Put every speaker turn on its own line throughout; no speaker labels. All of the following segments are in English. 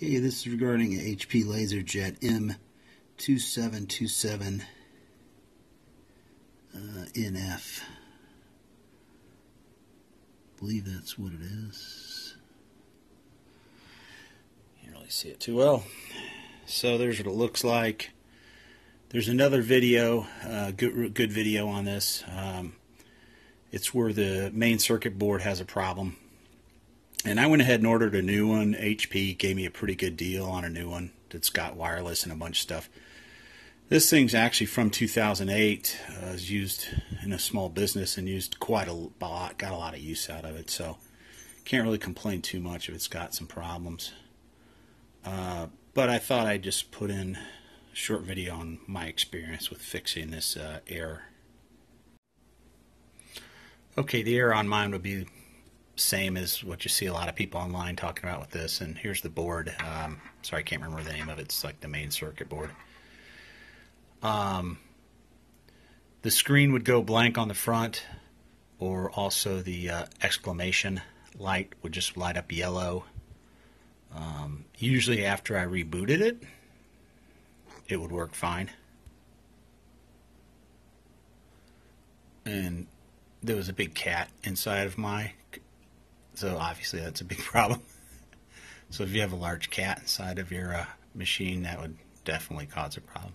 Okay, this is regarding a HP LaserJet M2727 uh, NF. I believe that's what it is. Can't really see it too well. So there's what it looks like. There's another video, uh, good good video on this. Um, it's where the main circuit board has a problem and I went ahead and ordered a new one. HP gave me a pretty good deal on a new one that's got wireless and a bunch of stuff. This thing's actually from 2008. Uh, was used in a small business and used quite a lot, got a lot of use out of it. So can't really complain too much if it's got some problems. Uh, but I thought I'd just put in a short video on my experience with fixing this uh, error. Okay, the error on mine would be same as what you see a lot of people online talking about with this. And here's the board. Um, sorry, I can't remember the name of it. It's like the main circuit board. Um, the screen would go blank on the front, or also the uh, exclamation light would just light up yellow. Um, usually, after I rebooted it, it would work fine. And there was a big cat inside of my so obviously that's a big problem. so if you have a large cat inside of your uh, machine, that would definitely cause a problem.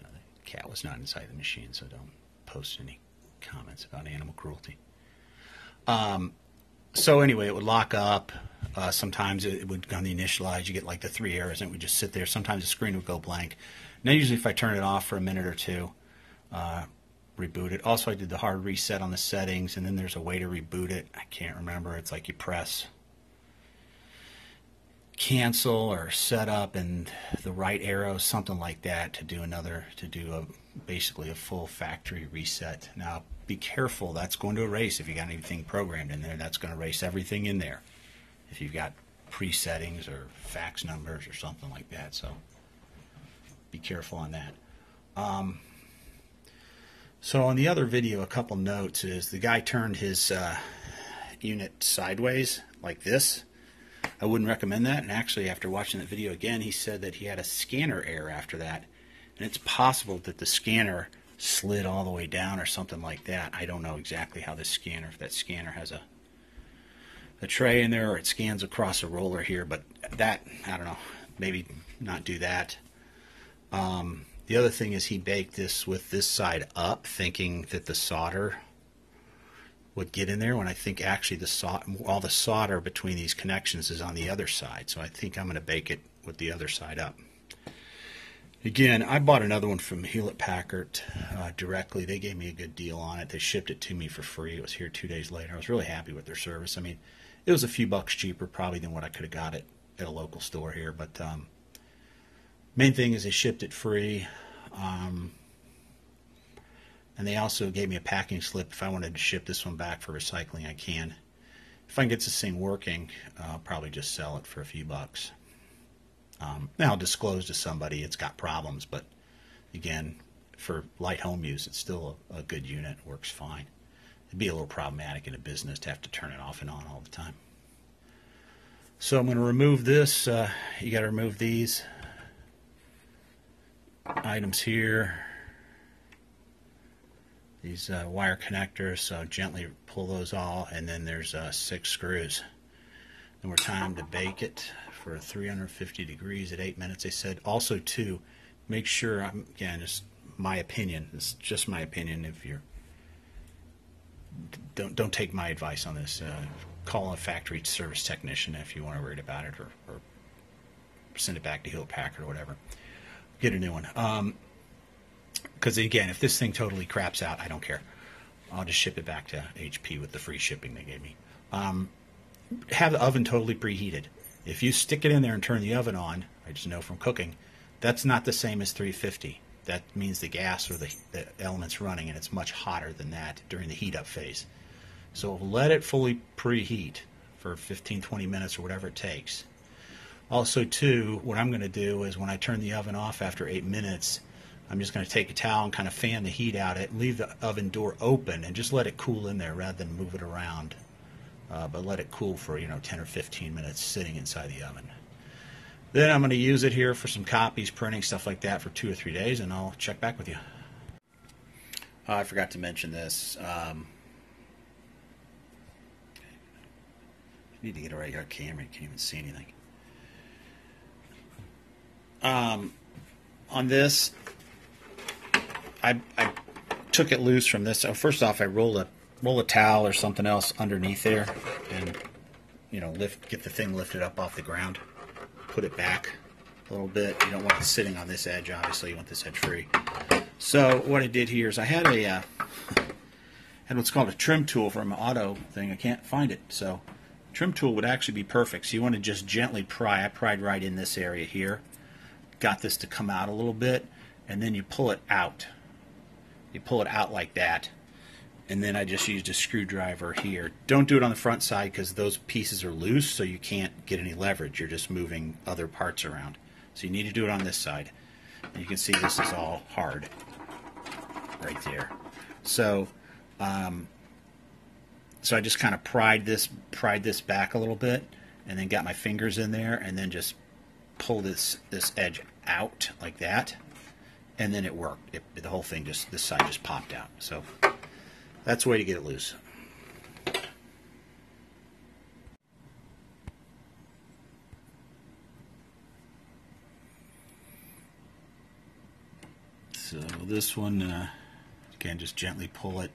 Know, the cat was not inside the machine, so don't post any comments about animal cruelty. Um, so anyway, it would lock up. Uh, sometimes it would on the initialize, you get like the three errors, and it would just sit there. Sometimes the screen would go blank. Now, usually, if I turn it off for a minute or two, uh, reboot it. Also, I did the hard reset on the settings, and then there's a way to reboot it. I can't remember. It's like you press cancel or setup and the right arrow, something like that, to do another, to do a basically a full factory reset. Now, be careful. That's going to erase if you got anything programmed in there. That's going to erase everything in there. If you've got pre-settings or fax numbers or something like that, so be careful on that. Um, so on the other video, a couple notes is the guy turned his uh, unit sideways like this. I wouldn't recommend that. And actually, after watching that video again, he said that he had a scanner error after that. And it's possible that the scanner slid all the way down or something like that. I don't know exactly how this scanner, if that scanner has a a tray in there or it scans across a roller here, but that, I don't know, maybe not do that. Um, the other thing is he baked this with this side up, thinking that the solder would get in there when I think actually the all the solder between these connections is on the other side. So I think I'm going to bake it with the other side up. Again, I bought another one from Hewlett Packard uh, directly. They gave me a good deal on it. They shipped it to me for free. It was here two days later. I was really happy with their service. I mean, it was a few bucks cheaper probably than what I could have got it at a local store here, but um, Main thing is they shipped it free. Um, and they also gave me a packing slip if I wanted to ship this one back for recycling, I can. If I can get this thing working, I'll probably just sell it for a few bucks. Um, now, I'll disclose to somebody it's got problems, but again, for light home use, it's still a, a good unit, works fine. It'd be a little problematic in a business to have to turn it off and on all the time. So I'm going to remove this. Uh, you got to remove these items here. These uh, wire connectors, so gently pull those all, and then there's uh, six screws. Then we're time to bake it for 350 degrees at eight minutes. They said also to make sure. I'm again, just my opinion. It's just my opinion. If you're don't don't take my advice on this. Uh, call a factory service technician if you want to read about it, or, or send it back to Hewlett Packard or whatever get a new one. Because um, again, if this thing totally craps out, I don't care. I'll just ship it back to HP with the free shipping they gave me. Um, have the oven totally preheated. If you stick it in there and turn the oven on, I just know from cooking, that's not the same as 350. That means the gas or the, the element's running, and it's much hotter than that during the heat up phase. So let it fully preheat for 15, 20 minutes or whatever it takes. Also, too, what I'm going to do is when I turn the oven off after eight minutes, I'm just going to take a towel and kind of fan the heat out it, leave the oven door open, and just let it cool in there rather than move it around. Uh, but let it cool for you know 10 or 15 minutes sitting inside the oven. Then I'm going to use it here for some copies, printing, stuff like that for two or three days, and I'll check back with you. Uh, I forgot to mention this. Um, I need to get a regular camera. You can't even see anything. Um, on this, I, I took it loose from this. So first off, I rolled a roll a towel or something else underneath there, and you know, lift get the thing lifted up off the ground. Put it back a little bit. You don't want it sitting on this edge. Obviously, you want this edge free. So what I did here is I had a uh, had what's called a trim tool from an auto thing. I can't find it, so trim tool would actually be perfect. So you want to just gently pry. I pried right in this area here. Got this to come out a little bit, and then you pull it out. You pull it out like that, and then I just used a screwdriver here. Don't do it on the front side because those pieces are loose, so you can't get any leverage. You're just moving other parts around. So you need to do it on this side. And you can see this is all hard right there. So, um, so I just kind of pried this pried this back a little bit, and then got my fingers in there, and then just pull this this edge out like that, and then it worked. It, the whole thing just this side just popped out. So that's the way to get it loose. So this one, uh, again, just gently pull it.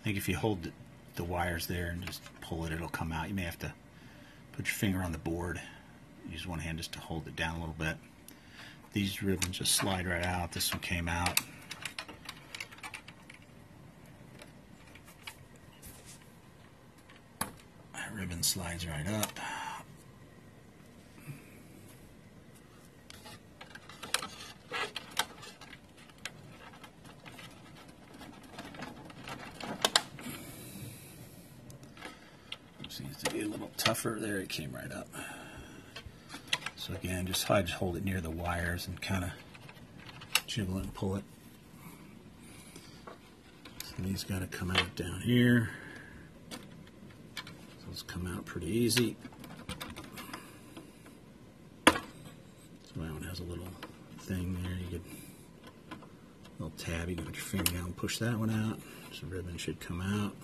I think if you hold the, the wires there and just pull it, it'll come out. You may have to put your finger on the board. Use one hand just to hold it down a little bit. These ribbons just slide right out. This one came out. That ribbon slides right up. Seems to be a little tougher. There it came right up. So again, just I just hold it near the wires and kind of jiggle it and pull it. So these got to come out down here. Those come out pretty easy. So that one has a little thing there. You could little tab. You can put your finger down and push that one out. So ribbon should come out.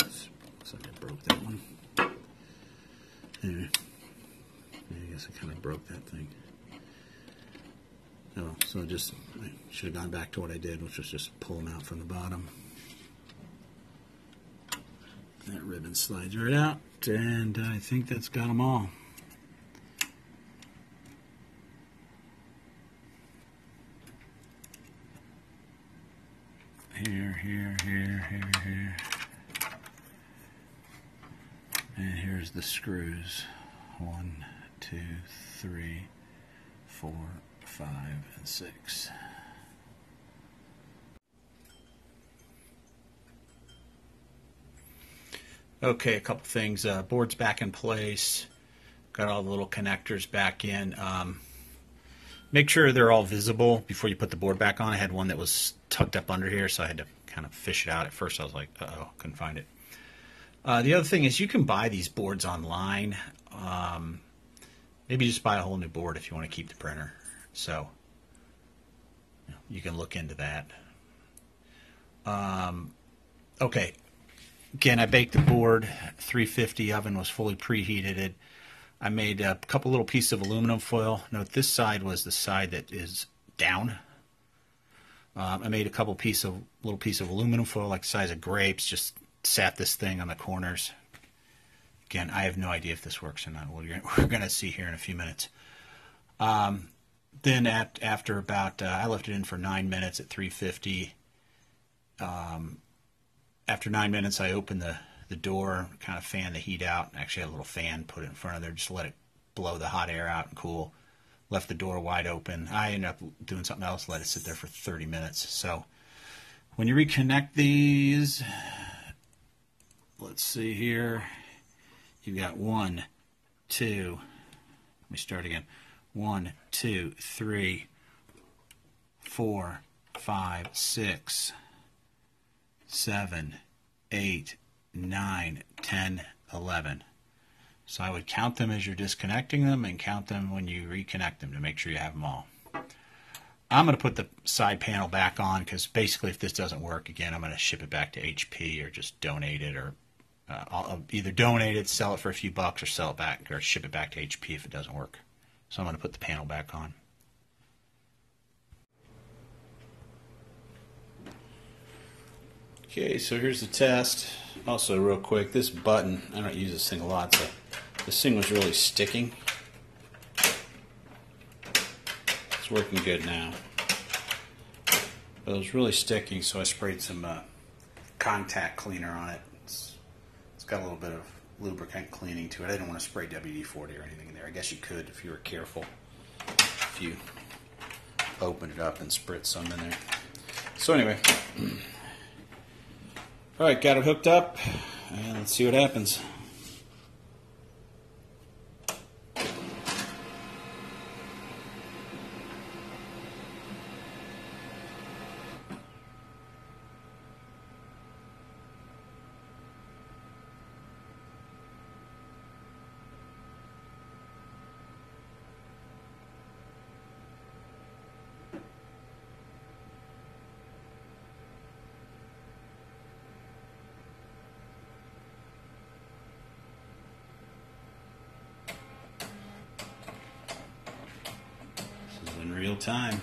Oops, looks like I broke that one. Anyway, yeah, I guess I kind of broke that thing. Oh, so just I should have gone back to what I did, which was just pull them out from the bottom. That ribbon slides right out, and I think that's got them all. Here, here, here, here, here. And here's the screws. One, two, three, four, five, and six. Okay, a couple things. Uh, board's back in place. Got all the little connectors back in. Um, make sure they're all visible before you put the board back on. I had one that was tucked up under here, so I had to kind of fish it out. At first, I was like, oh, couldn't find it. Uh, the other thing is you can buy these boards online. Um, maybe just buy a whole new board if you want to keep the printer. So you, can look into that. Um, okay. Again, I baked the board. 350 oven was fully preheated. I made a couple little pieces of aluminum foil. Note this side was the side that is down. Um, I made a couple piece of little piece of aluminum foil like the size of grapes. Just sat this thing on the corners. Again, I have no idea if this works or not. We're going to see here in a few minutes. Um, then at, after about, uh, I left it in for nine minutes at 350. Um, after nine minutes, I opened the, the door, kind of fan the heat out. Actually, had a little fan put in front of there just let it blow the hot air out and cool. Left the door wide open. I ended up doing something else, let it sit there for 30 minutes. So when you reconnect these, let's see here. You've got one, two, let me start again. One, two, three, four, five, six, seven, eight, nine, ten, eleven. So I would count them as you're disconnecting them and count them when you reconnect them to make sure you have them all. I'm going to put the side panel back on because basically if this doesn't work again, I'm going to ship it back to HP or just donate it or uh, either donate it, sell it for a few bucks or sell it back or ship it back to HP if it doesn't work. So I'm going to put the panel back on. Okay, so here's the test. Also, real quick, this button, I don't use this thing a lot, so this thing was really sticking. It's working good now. But it was really sticking, so I sprayed some uh, contact cleaner on it. It's, it's got a little bit of lubricant cleaning to it. I didn't want to spray WD-40 or anything in there. I guess you could if you were careful. If you open it up and spritz some in there. So anyway, all right, got it hooked up, and let's see what happens. Time.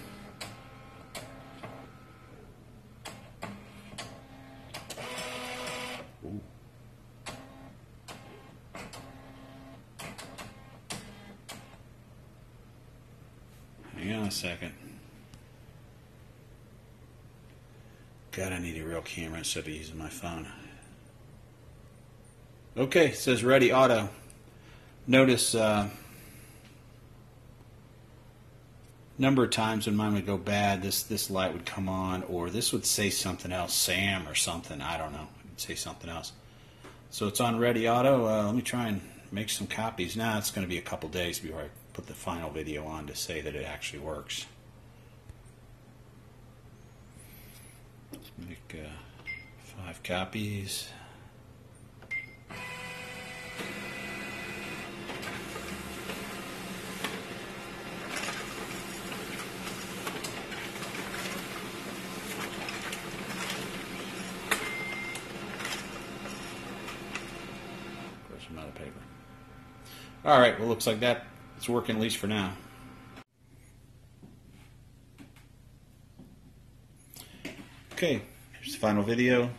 Hang on a second. God, I need a real camera instead of using my phone. Okay, says ready auto. Notice uh, number of times when mine would go bad, this this light would come on, or this would say something else, Sam or something. I don't know. It would say something else. So it's on ready auto. Uh, let me try and make some copies. Now it's going to be a couple days before I put the final video on to say that it actually works. Let's make uh, five copies. Of course, I'm out of paper. All right, well, looks like that it's working at least for now. Okay, here's the final video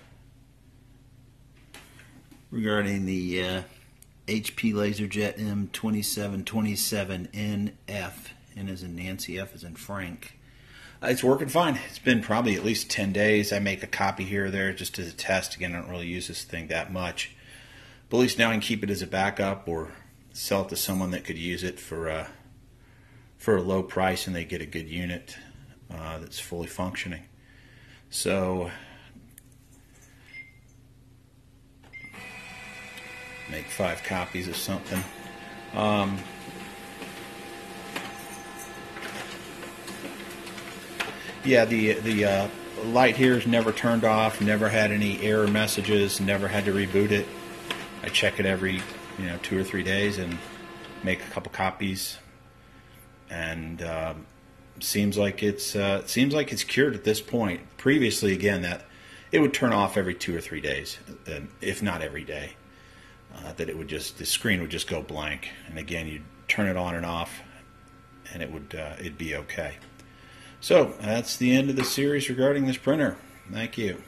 regarding the uh, HP LaserJet M2727NF. N as in Nancy, F as in Frank. Uh, it's working fine. It's been probably at least 10 days. I make a copy here or there just as a test. Again, I don't really use this thing that much. But at least now I can keep it as a backup or sell it to someone that could use it for uh, for a low price and they get a good unit uh, that's fully functioning. So make five copies of something. Um, yeah, the the uh, light here is never turned off. Never had any error messages. Never had to reboot it. I check it every you know two or three days and make a couple copies. And um, seems like it's uh, seems like it's cured at this point. Previously, again, that it would turn off every two or three days, if not every day. Uh, that it would just the screen would just go blank, and again you'd turn it on and off, and it would uh, it'd be okay. So that's the end of the series regarding this printer. Thank you.